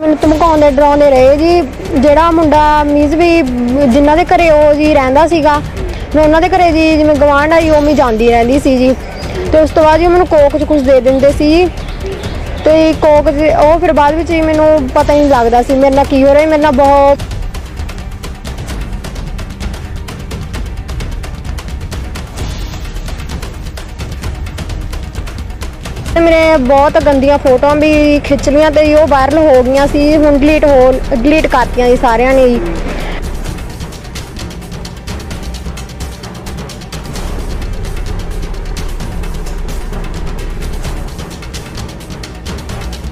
ਮੈਨੂੰ ਧਮਕਾਉਂਦੇ, ਡਰਾਉਂਦੇ ਰਹੇ ਜੀ। ਜਿਹੜਾ ਮੁੰਡਾ ਮੀਜ਼ ਵੀ ਜਿਨ੍ਹਾਂ ਦੇ ਘਰੇ ਉਹ ਜੀ ਰਹਿੰਦਾ ਸੀਗਾ, ਮੈਂ ਉਹਨਾਂ ਦੇ ਘਰੇ ਜੀ ਜਿਵੇਂ ਗਵਾਂਢ ਆਈ, ਉਵੇਂ ਹੀ ਜਾਂਦੀ ਰਹਿੰਦੀ ਸੀ ਜੀ। ਤੇ ਉਸ ਤੋਂ ਬਾਅਦ ਜੀ ਉਹ ਮੈਨੂੰ ਕੋਕ ਚ ਕੁਝ ਦੇ ਦਿੰਦੇ ਸੀ ਜੀ। ਤੇ ਕੋਕ ਉਹ ਫਿਰ ਬਾਅਦ ਵਿੱਚ ਜੀ ਮੈਨੂੰ ਪਤਾ ਹੀ ਨਹੀਂ ਲੱਗਦਾ ਸੀ, ਮੇਰੇ ਨਾਲ ਕੀ ਹੋ ਰਿਹਾ ਮੇਰੇ ਨਾਲ ਬਹੁਤ ਮੇਰੇ ਬਹੁਤ ਗੰਦੀਆਂ ਫੋਟੋਆਂ ਵੀ ਖਿੱਚ ਲਈਆਂ ਤੇ ਉਹ ਵਾਇਰਲ ਹੋ ਗਈਆਂ ਸੀ, ਹੁਣ ਡਿਲੀਟ ਹੋ ਡਿਲੀਟ ਕਰਤੀਆਂ ਜੀ ਸਾਰਿਆਂ ਨੇ ਜੀ।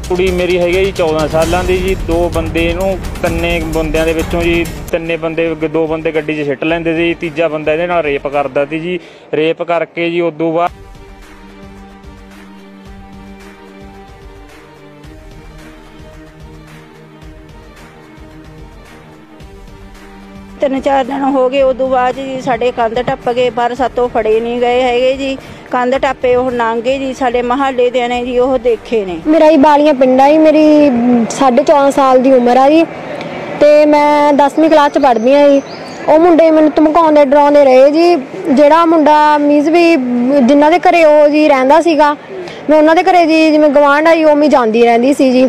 ਕੁੜੀ ਮੇਰੀ ਹੈਗੀ ਜੀ 14 ਸਾਲਾਂ ਦੀ ਜੀ, ਦੋ ਬੰਦੇ ਇਹਨੂੰ ਤਿੰਨੇ ਬੰਦਿਆਂ ਦੇ ਵਿੱਚੋਂ ਜੀ, ਤਿੰਨੇ ਬੰਦੇ, ਦੋ ਬੰਦੇ ਗੱਡੀ 'ਚ ਸਿੱਟ ਲੈਂਦੇ ਸੀ, ਤੀਜਾ ਬੰਦਾ ਇਹਦੇ ਨਾਲ ਰੇਪ ਕਰਦਾ ਸੀ ਜੀ। ਰੇਪ ਕਰਕੇ ਜੀ ਉਦੋਂ ਬਾਅਦ ਤਿੰਨ ਚਾਰ ਦਿਨ ਹੋ ਗਏ, ਉਦੋਂ ਬਾਅਦ ਜੀ ਸਾਡੇ ਕੰਧ ਟੱਪ ਗਏ, ਪਰ ਸਾਤੋਂ ਫੜੇ ਨਹੀਂ ਗਏ ਹੈਗੇ ਜੀ। ਕੰਧ ਟੱਪੇ ਉਹ ਨਾਂਗੇ ਜੀ, ਸਾਡੇ ਮਹੱਲੇ ਦੇ ਨੇ ਜੀ, ਉਹ ਦੇਖੇ ਨੇ। ਮੇਰਾ ਹੀ ਬਾਲੀਆਂ ਪਿੰਡਾ ਹੀ ਮੇਰੀ 14.5 ਸਾਲ ਦੀ ਉਮਰ ਆ ਜੀ। ਤੇ ਮੈਂ 10ਵੀਂ ਕਲਾਸ ਚ ਪੜ੍ਹਦੀ ਆ ਜੀ। ਉਹ ਮੁੰਡੇ ਮੈਨੂੰ ਧਮਕਾਉਂਦੇ, ਡਰਾਉਂਦੇ ਰਹੇ ਜੀ। ਜਿਹੜਾ ਮੁੰਡਾ ਮੀਜ਼ ਵੀ ਜਿਨ੍ਹਾਂ ਦੇ ਘਰੇ ਉਹ ਜੀ ਰਹਿੰਦਾ ਸੀਗਾ, ਮੈਂ ਉਹਨਾਂ ਦੇ ਘਰੇ ਜੀ, ਜਿਵੇਂ ਗਵਾਂਢ ਆਈ ਉਹ ਮੈਂ ਜਾਂਦੀ ਰਹਿੰਦੀ ਸੀ ਜੀ।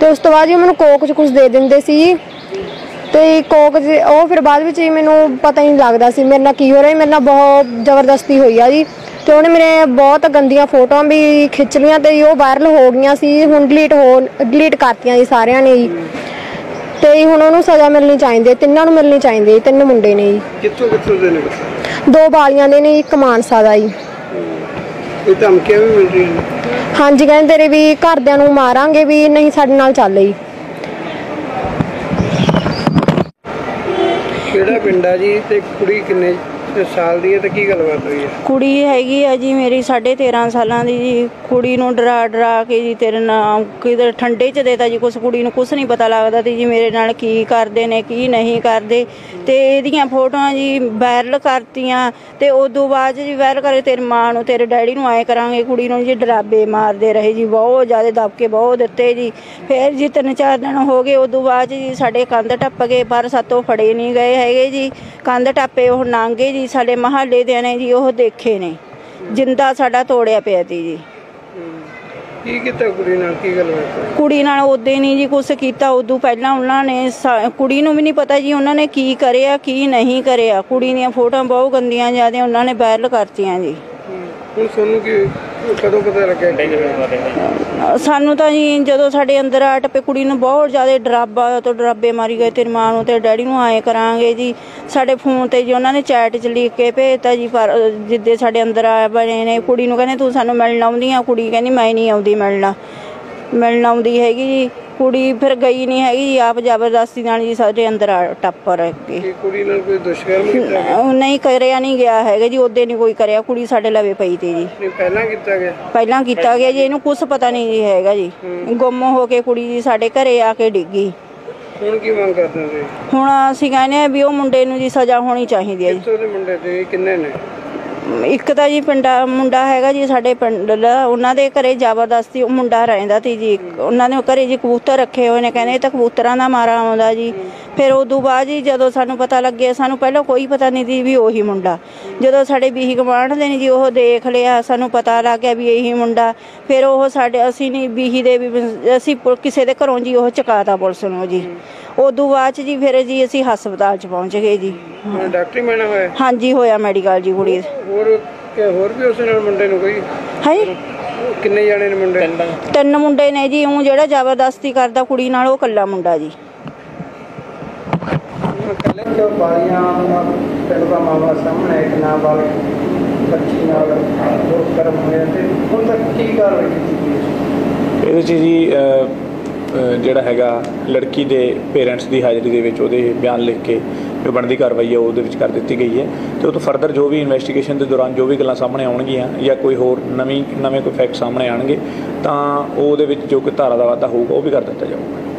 ਤੇ ਉਸ ਤੋਂ ਬਾਅਦ ਜੀ ਮੈਨੂੰ ਕੋਕ ਚ ਕੁਝ ਦੇ ਦਿੰਦੇ ਸੀ ਜੀ। ਤੇ ਕੋਕ ਉਹ ਫਿਰ ਬਾਅਦ ਵਿੱਚ ਜੀ ਮੈਨੂੰ ਪਤਾ ਹੀ ਨਹੀਂ ਲੱਗਦਾ ਸੀ। ਮੇਰੇ ਨਾਲ ਕੀ ਹੋ ਰਿਹਾ ਮੇਰੇ ਨਾਲ ਬਹੁਤ ਜ਼ਬਰਦਸਤੀ ਹੋਈ ਆ ਜੀ। ਤੇ ਉਹਨੇ ਮੇਰੇ ਬਹੁਤ ਗੰਦੀਆਂ ਫੋਟੋਆਂ ਵੀ ਖਿੱਚ ਲਈਆਂ ਤੇ ਉਹ ਵਾਇਰਲ ਹੋ ਗਈਆਂ ਸੀ ਹੁਣ ਡਿਲੀਟ ਹੋ ਡਿਲੀਟ ਕਰਤੀਆਂ ਜੀ ਸਾਰਿਆਂ ਨੇ ਜੀ। ਤੇ ਹੁਣ ਉਹਨੂੰ ਸਜ਼ਾ ਮਿਲਣੀ ਚਾਹੀਦੀ ਹੈ ਤਿੰਨਾਂ ਨੂੰ ਮਿਲਣੀ ਚਾਹੀਦੀ ਹੈ ਤਿੰਨ ਮੁੰਡੇ ਨੇ ਜੀ। ਕਿੱਥੋਂ ਕਿੱਥੋਂ ਦੇ ਨੇ ਬੱਚੇ? ਦੋ ਬਾਲੀਆਂ ਦੇ ਨੇ ਇੱਕ ਮਾਨਸਾ ਦਾ ਜੀ। ਕੋਈ ਧਮਕੀਆਂ ਵੀ ਮਿਲ ਰਹੀਆਂ ਨੇ? ਹਾਂਜੀ ਕਹਿੰਦੇ ਤੇਰੇ ਵੀ ਘਰਦਿਆਂ ਨੂੰ ਮਾਰਾਂਗੇ ਵੀ ਨਹੀਂ ਸਾਡੇ ਨਾਲ ਚੱਲ ਜੀ। ਪਿੰਡ ਆ ਜੀ ਤੇ ਕੁੜੀ ਕਿੰਨੇ ਸਾਲ ਦੀ ਹੈ ਤੇ ਕੀ ਗੱਲਬਾਤ ਹੋਈ ਹੈ? ਕੁੜੀ ਹੈਗੀ ਆ ਜੀ ਮੇਰੀ 13.5 ਸਾਲਾਂ ਦੀ ਜੀ। ਕੁੜੀ ਨੂੰ ਡਰਾ ਡਰਾ ਕੇ ਜੀ ਤੇਰੇ ਨਾਲ ਕਿਤੇ ਠੰਡੇ ਚ ਦੇਤਾ ਜੀ। ਕੁਛ ਕੁੜੀ ਨੂੰ ਕੁਛ ਨਹੀਂ ਪਤਾ ਲੱਗਦਾ ਤੇ ਜੀ ਮੇਰੇ ਨਾਲ ਕੀ ਕਰਦੇ ਨੇ, ਕੀ ਨਹੀਂ ਕਰਦੇ। ਤੇ ਇਹਦੀਆਂ ਫੋਟੋਆਂ ਜੀ ਵਾਇਰਲ ਕਰਤੀਆਂ। ਤੇ ਉਦੋਂ ਬਾਅਦ ਜੀ ਵਾਇਰਲ ਕਰੇ ਤੇਰੀ ਮਾਂ ਨੂੰ, ਤੇਰੇ ਡੈਡੀ ਨੂੰ ਆਏ ਕਰਾਂਗੇ। ਕੁੜੀ ਨੂੰ ਜੀ ਡਰਾਬੇ ਮਾਰਦੇ ਰਹੇ ਜੀ। ਬਹੁਤ ਜ਼ਿਆਦਾ ਦਬਕੇ ਬਹੁਤ ਦਿੱਤੇ ਜੀ। ਫਿਰ ਜੀ ਤਿੰਨ ਚਾਰ ਦਿਨ ਹੋ ਗਏ। ਉਦੋਂ ਬਾਅਦ ਜੀ ਸਾਡੇ ਕੰਧ ਟੱਪ ਗਏ, ਪਰ ਸਾਤੋਂ ਫੜੇ ਨਹੀਂ ਗਏ ਹੈਗੇ ਜੀ। ਕੰਧ ਟੱਪੇ ਉਹ ਨਾਂਗੇ ਜੀ ਸਾਡੇ ਮਹੱਲੇ ਦੇ ਨੇ ਜੀ ਉਹ ਦੇਖੇ ਨੇ। ਜਿੰਦਾ ਸਾਡਾ ਤੋੜਿਆ ਪਿਆ ਤੀ ਜੀ। ਕੀ ਕੀਤਾ ਕੁੜੀ ਨਾਲ? ਕੀ ਗੱਲਬਾਤ ਹੋਈ? ਕੁੜੀ ਨਾਲ ਉਦੋਂ ਨਹੀਂ ਜੀ ਕੁਛ ਕੀਤਾ। ਉਦੋਂ ਪਹਿਲਾਂ ਉਹਨਾਂ ਨੇ ਸਾ- ਕੁੜੀ ਨੂੰ ਵੀ ਨਹੀਂ ਪਤਾ ਜੀ ਉਹਨਾਂ ਨੇ ਕੀ ਕਰਿਆ ਕੀ ਨਹੀਂ ਕਰਿਆ। ਕੁੜੀ ਦੀਆਂ ਫੋਟੋਆਂ ਬਹੁਤ ਗੰਦੀਆਂ ਜਿਆਦੇ ਉਹਨਾਂ ਨੇ ਵਾਇਰਲ ਕਰਤੀਆਂ ਜੀ। ਹੁਣ ਤੁਹਾਨੂੰ ਕੀ ਕਦੋਂ ਪਤਾ ਲੱਗਿਆ ਕੀ? ਸਾਨੂੰ ਤਾਂ ਜੀ ਜਦੋਂ ਸਾਡੇ ਅੰਦਰ ਆ ਟੱਪੇ ਕੁੜੀ ਨੂੰ ਬਹੁਤ ਜ਼ਿਆਦਾ ਡਰਾਬਾ ਤੋਂ ਡਰਾਬੇ ਮਾਰੀ ਗਏ, ਤੇਰੀ ਮਾਂ ਨੂੰ ਤੇ ਡੈਡੀ ਨੂੰ ਆਏ ਕਰਾਂਗੇ ਜੀ। ਸਾਡੇ ਫੋਨ ਤੇ ਜੀ ਉਹਨਾਂ ਨੇ ਚੈਟ 'ਚ ਲਿਖ ਕੇ ਭੇਜਤਾ ਜੀ, ਪਰ ਜਿੱਦੇ ਸਾਡੇ ਅੰਦਰ ਆਇਆ ਬਣੇ ਨੇ, ਕੁੜੀ ਨੂੰ ਕਹਿੰਦੇ ਤੂੰ ਸਾਨੂੰ ਮਿਲਣ ਆਉਂਦੀ ਆ, ਕੁੜੀ ਕਹਿੰਦੀ ਮੈਂ ਨਹੀਂ ਆਉਂਦੀ ਮਿਲਣਾ। ਮਿਲਣ ਆਉਂਦੀ ਹੈਗੀ ਜੀ। ਕੁੜੀ ਫਿਰ ਗਈ ਨਹੀਂ ਹੈਗੀ ਜੀ ਆਪ ਜ਼ਬਰਦਸਤੀ ਨਾਲ ਜੀ ਸਾਡੇ ਅੰਦਰ ਆ ਟੱਪ ਕੇ ਕੀ ਕੁੜੀ ਨਾਲ ਕੋਈ ਦੁਸ਼ਕਰਮ ਕੀਤਾ ਗਿਆ? ਉਹ ਨਹੀਂ ਕਰਿਆ ਨਹੀਂ ਗਿਆ ਹੈਗਾ ਜੀ ਉਹਦੇ ਨਹੀਂ ਕੋਈ ਕਰਿਆ ਕੁੜੀ ਸਾਡੇ ਲਵੇ ਪਈ ਤੇ ਜੀ। ਨਹੀਂ ਪਹਿਲਾਂ ਕੀਤਾ ਗਿਆ? ਪਹਿਲਾਂ ਕੀਤਾ ਗਿਆ ਜੀ ਇਹਨੂੰ ਕੁਝ ਪਤਾ ਨਹੀਂ ਜੀ ਹੈਗਾ ਜੀ। ਗੁੰਮ ਹੋ ਕੇ ਕੁੜੀ ਜੀ ਸਾਡੇ ਘਰੇ ਆ ਕੇ ਡਿੱਗੀ ਹੁਣ ਕੀ ਮੰਗ ਕਰਦੇ ਹੋ ਤੁਸੀਂ? ਹੁਣ ਅਸੀਂ ਕਹਿੰਦੇ ਆ ਵੀ ਉਹ ਮੁੰਡੇ ਨੂੰ ਜੀ ਸਜ਼ਾ ਹੋਣੀ ਚਾਹੀਦੀ ਹੈ ਕਿੱਥੋਂ ਦੇ ਮੁੰਡੇ ਤੇ ਕਿੰਨੇ ਨੇ? ਜੀ ਇੱਕ ਤਾਂ ਜੀ ਪਿੰਡਾ ਮੁੰਡਾ ਹੈਗਾ ਜੀ ਸਾਡੇ ਪਿੰਡ ਦਾ, ਉਹਨਾਂ ਦੇ ਘਰੇ ਜ਼ਬਰਦਸਤੀ ਉਹ ਮੁੰਡਾ ਰਹਿੰਦਾ ਸੀ ਜੀ ਉਹਨਾਂ ਦੇ ਘਰੇ ਜੀ ਕਬੂਤਰ ਰੱਖੇ ਹੋਏ ਨੇ, ਕਹਿੰਦੇ ਇਹ ਤਾਂ ਕਬੂਤਰਾਂ ਦਾ ਮਾਰਾ ਆਉਂਦਾ ਜੀ। ਫਿਰ ਉਦੋਂ ਬਾਅਦ ਜੀ ਜਦੋਂ ਸਾਨੂੰ ਪਤਾ ਲੱਗਿਆ, ਸਾਨੂੰ ਪਹਿਲਾਂ ਕੋਈ ਪਤਾ ਨਹੀਂ ਸੀ ਵੀ ਉਹੀ ਮੁੰਡਾ। ਜਦੋਂ ਸਾਡੇ ਬੀਹੀ ਗਵਾਂਢ ਦੇ ਨੇ ਜੀ, ਉਹ ਦੇਖ ਲਿਆ, ਸਾਨੂੰ ਪਤਾ ਲੱਗ ਗਿਆ ਵੀ ਇਹੀ ਮੁੰਡਾ। ਫਿਰ ਉਹ ਸਾਡੇ, ਅਸੀਂ ਨਹੀਂ ਬੀਹੀ ਦੇ ਵੀ ਅਸੀਂ ਪੁ- ਕਿਸੇ ਦੇ ਘਰੋਂ ਜੀ ਉਹ ਚਕਾਤਾ ਪੁਲਿਸ ਨੂੰ ਜੀ। ਉਦੋਂ ਬਾਅਦ 'ਚ ਜੀ ਫਿਰ ਜੀ ਅਸੀਂ ਹਸਪਤਾਲ 'ਚ ਪਹੁੰਚ ਗਏ ਜੀ। ਡਾਕਟਰੀ ਮੈਣਾ ਹੋਇਆ? ਹਾਂਜੀ ਹੋਇਆ ਮੈਡੀਕਲ ਜੀ ਕੁੜੀ ਦਾ। ਹੋਰ ਕਿ ਹੋਰ ਵੀ ਉਸ ਨਾਲ ਮੁੰਡੇ ਨੂੰ ਕੋਈ? ਹੈ? ਕਿੰਨੇ ਜਾਣੇ ਨੇ ਮੁੰਡੇ? ਤਿੰਨ। ਮੁੰਡੇ ਨੇ ਜੀ ਉਹ ਜਿਹੜਾ ਜ਼ਬਰਦਸਤੀ ਕਰਦਾ ਕੁੜੀ ਨਾਲ ਉਹ ਕੱਲਾ ਮੁੰਡਾ ਜੀ। ਕੱਲੇ ਜੋ ਬਾਲੀਆਂ ਪਿੰਡ ਦਾ ਮਾਮਲਾ ਸਾਹਮਣੇ ਇੱਕ ਨਾਬਾਲਗ ਬੱਚੀ ਨਾਲ ਦੁਰਕਰਮ ਹੋਇਆ ਤੇ ਹੁਣ ਤੱਕ ਕੀ ਕਾਰਵਾਈ ਕੀਤੀ ਗਈ ਹੈ? ਇਹਦੇ 'ਚ ਜੀ ਅ, ਅ, ਜਿਹੜਾ ਹੈਗਾ ਲੜਕੀ ਦੇ ਪੇਰੈਂਟਸ ਦੀ ਹਾਜ਼ਰੀ ਦੇ ਵਿੱਚ ਉਹਦੇ ਬਿਆਨ ਲਿਖ ਕੇ ਜੋ ਬਣਦੀ ਕਾਰਵਾਈ ਹੈ ਉਹਦੇ ਵਿੱਚ ਕਰ ਦਿੱਤੀ ਗਈ ਹੈ। ਤੇ ਉਹ ਤੋਂ ਫਰਦਰ ਜੋ ਵੀ ਇਨਵੈਸਟੀਗੇਸ਼ਨ ਦੇ ਦੌਰਾਨ ਜੋ ਵੀ ਗੱਲਾਂ ਸਾਹਮਣੇ ਆਉਣਗੀਆਂ ਜਾਂ ਕੋਈ ਹੋਰ ਨਵੀਂ, ਨਵੇਂ ਕੋਈ ਫੈਕਟ ਸਾਹਮਣੇ ਆਣਗੇ ਤਾਂ ਉਹਦੇ ਵਿੱਚ ਜੋ ਕਿ ਧਾਰਾ ਦਾ ਵਾਧਾ ਹੋਊਗਾ, ਉਹ ਵੀ ਕਰ ਦਿੱਤਾ ਜਾਊਗਾ।